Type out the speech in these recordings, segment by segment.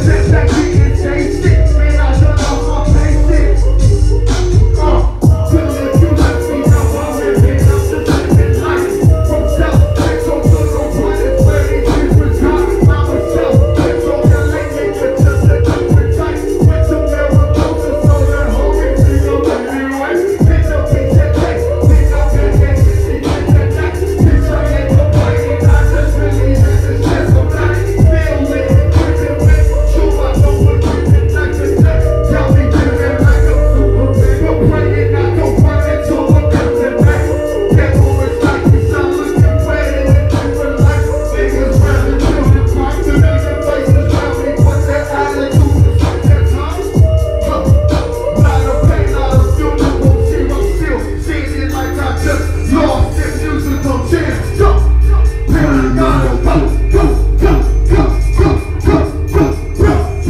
access that we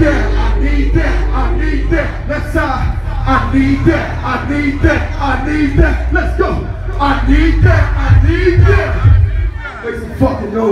that, I need that, I need that. Let's I I need that, I need that, I need that. Let's go. I need that, I need that. Make some fucking noise.